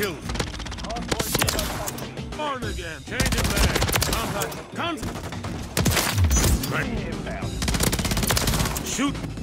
killed. On again. Changing mag. Contact. Contact. Right. Shoot.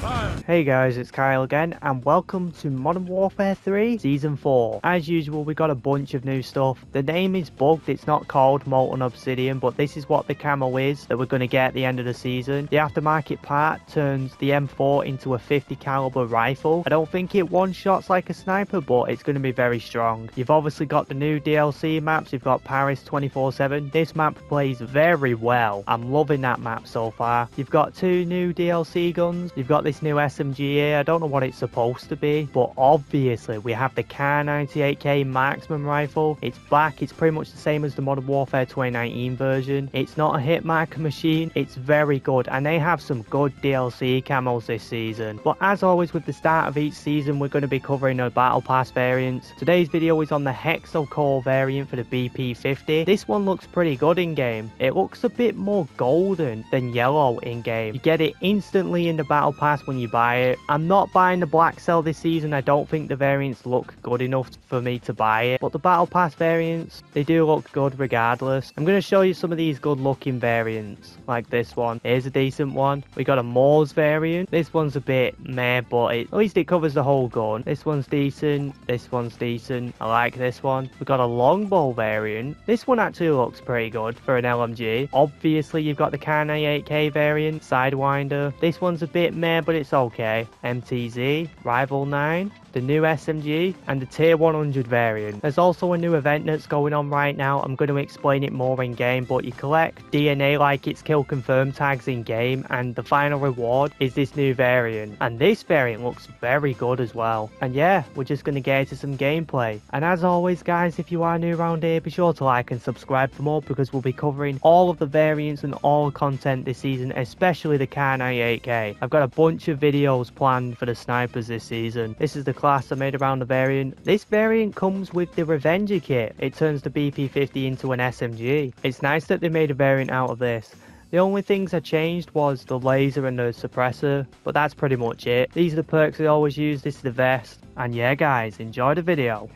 Hey guys, it's Kyle again, and welcome to Modern Warfare 3 Season 4. As usual, we got a bunch of new stuff. The name is bugged, it's not called Molten Obsidian, but this is what the camo is that we're going to get at the end of the season. The aftermarket part turns the M4 into a 50 caliber rifle. I don't think it one-shots like a sniper, but it's going to be very strong. You've obviously got the new DLC maps, you've got Paris 24-7. This map plays very well. I'm loving that map so far. You've got two new DLC guns, you've got this new SMG here. I don't know what it's supposed to be, but obviously we have the Kar 98K Marksman rifle. It's back. It's pretty much the same as the Modern Warfare 2019 version. It's not a hit marker machine. It's very good, and they have some good DLC camos this season. But as always with the start of each season, we're going to be covering the Battle Pass variants. Today's video is on the Hexocore variant for the BP50. This one looks pretty good in game. It looks a bit more golden than yellow in game. You get it instantly in the Battle Pass when you buy it. I'm not buying the Black Cell this season. I don't think the variants look good enough for me to buy it. But the Battle Pass variants, they do look good regardless. I'm going to show you some of these good looking variants, like this one. Here's a decent one. We got a MORS variant. This one's a bit meh, but it, at least it covers the whole gun. This one's decent. This one's decent. I like this one. We got a longbow variant. This one actually looks pretty good for an LMG. Obviously, you've got the Kar 98K variant, Sidewinder. This one's a bit meh, but it's okay. MTZ, Rival 9, the new SMG, and the Tier 100 variant. There's also a new event that's going on right now. I'm going to explain it more in game, but you collect DNA like it's kill confirmed tags in game, and the final reward is this new variant. And this variant looks very good as well. And yeah, we're just going to get into some gameplay. And as always, guys, if you are new around here, be sure to like and subscribe for more because we'll be covering all of the variants and all content this season, especially the Kar 98K. I've got a bunch of videos planned for the snipers this season. This is the class I made around the variant. This variant comes with the Revenger kit. It turns the BP50 into an SMG. It's nice that they made a variant out of this. The only things I changed was the laser and the suppressor, but that's pretty much it. These are the perks I always use, this is the vest. And yeah guys, enjoy the video.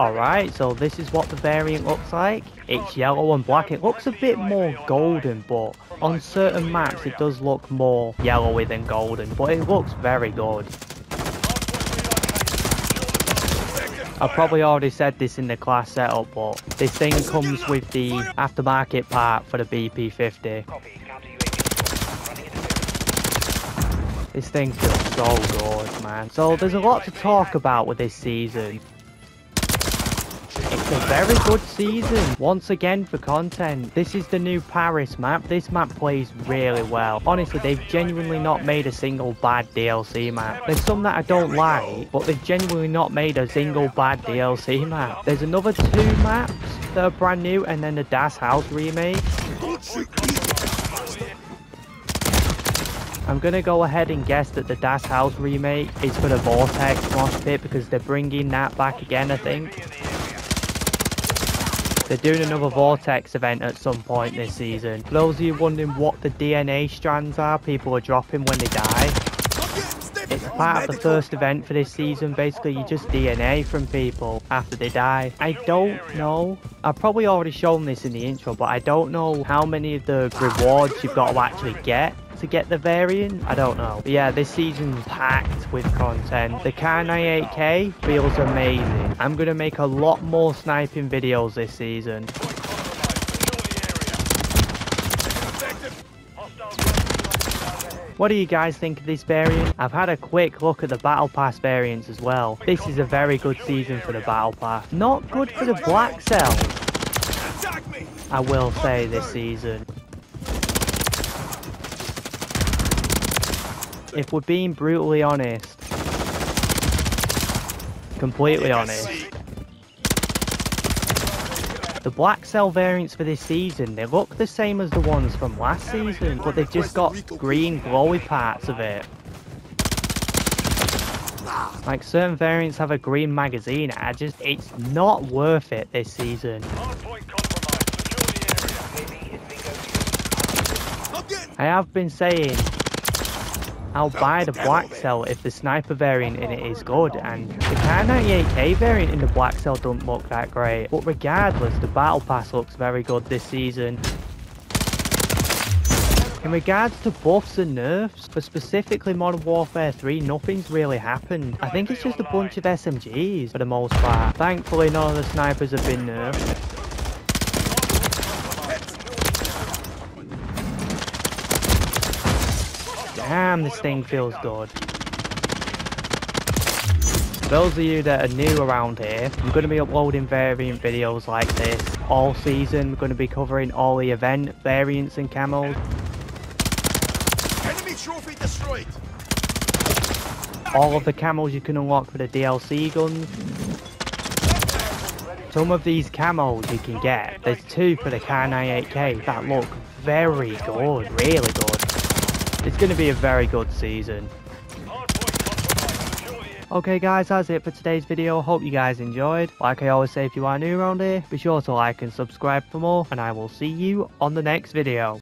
Alright, so this is what the variant looks like. It's yellow and black. It looks a bit more golden, but on certain maps it does look more yellowy than golden, but it looks very good. I probably already said this in the class setup, but this thing comes with the aftermarket part for the BP50. This thing feels so good, man. So there's a lot to talk about with this season. A very good season, once again for content. This is the new Paris map. This map plays really well. Honestly, they've genuinely not made a single bad DLC map. There's some that I don't like, but they've genuinely not made a single bad DLC map. There's another two maps that are brand new, and then the Das House remake. I'm gonna go ahead and guess that the Das House remake is for the Vortex Mosh Pit because they're bringing that back again, I think. They're doing another Vortex event at some point this season. For those of you wondering what the DNA strands are people are dropping when they die, it's part of the first event for this season. Basically, you just DNA from people after they die. I don't know. I've probably already shown this in the intro, but I don't know how many of the rewards you've got to actually get to get the variant. I don't know. But yeah, this season's packed with content. The Kar 98K feels amazing. I'm going to make a lot more sniping videos this season. What do you guys think of this variant? I've had a quick look at the Battle Pass variants as well. This is a very good season for the Battle Pass. Not good for the Black Cell, I will say this season. If we're being brutally honest, completely honest, the Black Cell variants for this season, they look the same as the ones from last season, but they've just got green glowy parts of it. Like certain variants have a green magazine, I just, it's not worth it this season. Hardpoint compromised. Secure the area. I'm getting I have been saying I'll buy the black cell if the sniper variant in it is good and the Kar 98k variant in the black cell don't look that great but regardless the battle pass looks very good this season. In regards to buffs and nerfs, for specifically Modern Warfare 3 nothing's really happened. I think it's just a bunch of SMGs for the most part. Thankfully none of the snipers have been nerfed. Damn, this thing feels good. Those of you that are new around here, I'm going to be uploading variant videos like this all season. We're going to be covering all the event variants and camos. enemy trophy destroyed. All of the camos you can unlock for the DLC guns. Some of these camos you can get, there's two for the Kar 98k that look very good, really good. It's going to be a very good season. Okay guys, that's it for today's video. Hope you guys enjoyed. Like I always say, if you are new around here, be sure to like and subscribe for more, and I will see you on the next video.